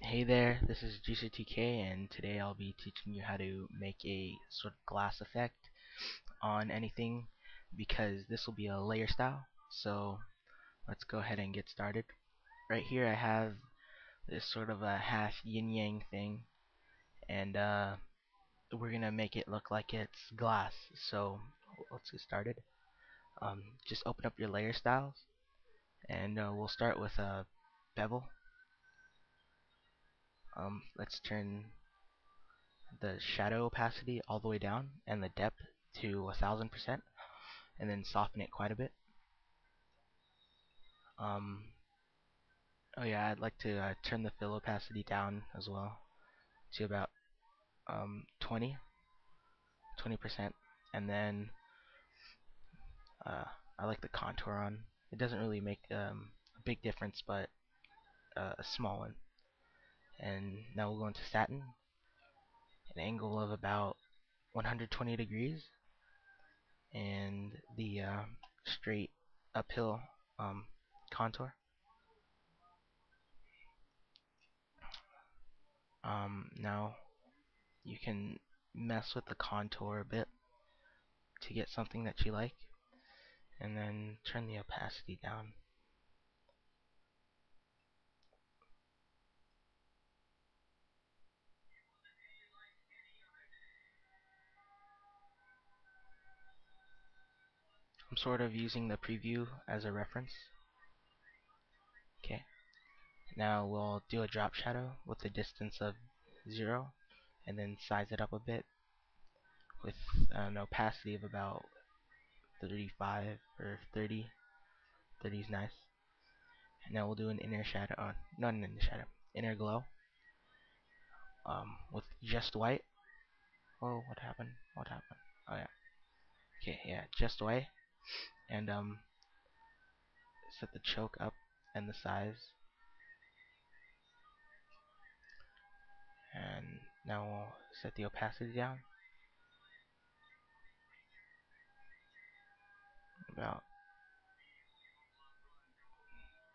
Hey there, this is GCTK and today I'll be teaching you how to make a sort of glass effect on anything because this will be a layer style. So let's go ahead and get started. Right here I have this sort of a half yin-yang thing and uh, we're gonna make it look like it's glass. So let's get started. Um, just open up your layer styles and uh, we'll start with a bevel um, let's turn the shadow opacity all the way down and the depth to a thousand percent and then soften it quite a bit. Um, oh yeah I'd like to uh, turn the fill opacity down as well to about um, 20 20% and then uh, I like the contour on. It doesn't really make um, a big difference but uh, a small one and now we'll go into satin an angle of about 120 degrees. And the uh, straight uphill um, contour. Um, now you can mess with the contour a bit to get something that you like. And then turn the opacity down I'm sort of using the preview as a reference. Okay. Now we'll do a drop shadow with a distance of 0 and then size it up a bit with an opacity of about 35 or 30. 30 is nice. And now we'll do an inner shadow, uh, not an inner shadow, inner glow um, with just white. Oh, what happened? What happened? Oh yeah. Okay, yeah, just white and um, set the choke up and the size. And now we'll set the opacity down. About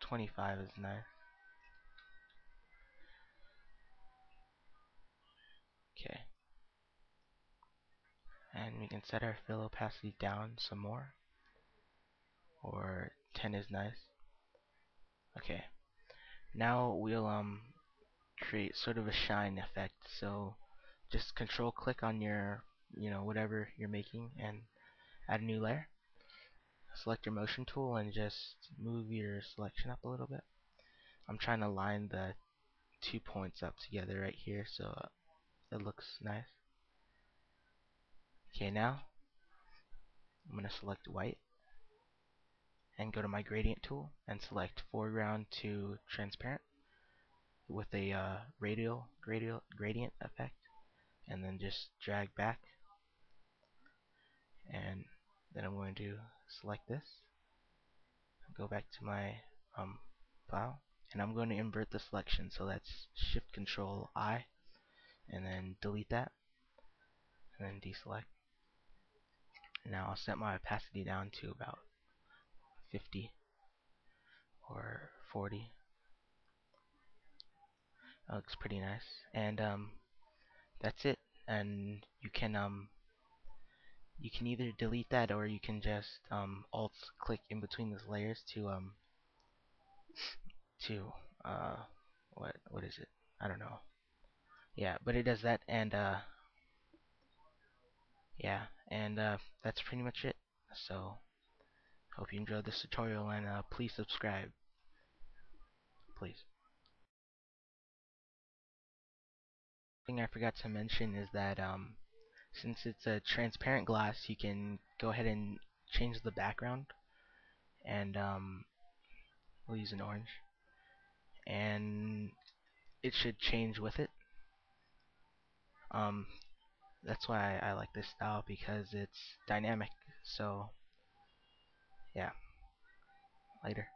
25 is nice. Okay. And we can set our fill opacity down some more or 10 is nice? Okay. Now we'll um create sort of a shine effect. So just control click on your you know whatever you're making and add a new layer. Select your motion tool and just move your selection up a little bit. I'm trying to line the two points up together right here so uh, it looks nice. Okay now I'm gonna select white and go to my gradient tool and select foreground to transparent with a uh, radial gradient gradient effect and then just drag back. And then I'm going to select this go back to my um, file and I'm going to invert the selection. So that's shift control I and then delete that and then deselect. Now I'll set my opacity down to about 50 or 40 that looks pretty nice. And um, that's it. And you can um, you can either delete that or you can just um, alt click in between those layers to um to uh what what is it? I don't know. Yeah but it does that and uh yeah and uh that's pretty much it. So hope you enjoyed this tutorial and uh, please subscribe. Please. Thing I forgot to mention is that um since it's a transparent glass you can go ahead and change the background. And um, we'll use an orange. And it should change with it. Um, that's why I like this style because it's dynamic. So yeah. Later